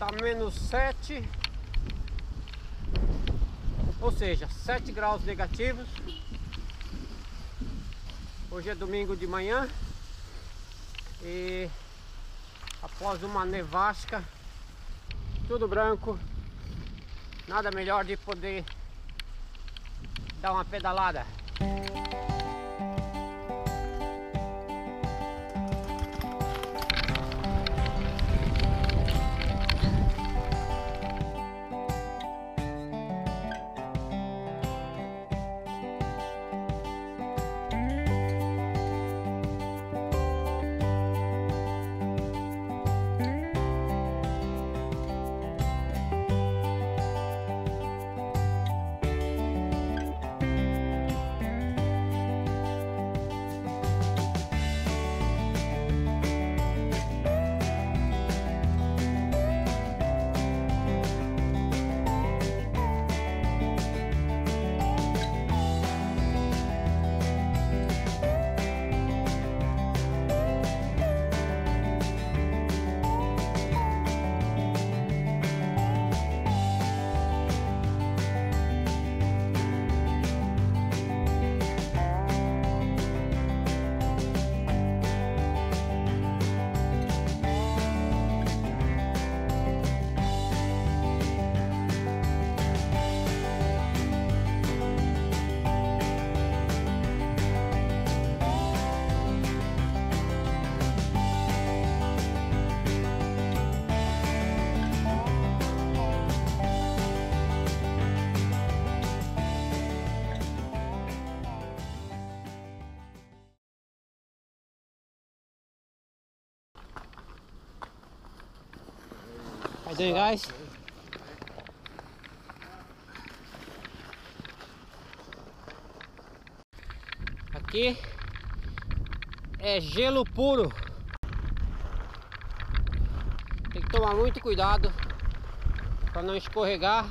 Tá menos 7 Ou seja, 7 graus negativos. Hoje é domingo de manhã. E após uma nevasca Tudo branco Nada melhor de poder dar uma pedalada How doing guys? Aqui é gelo puro. Tem que tomar muito cuidado para não escorregar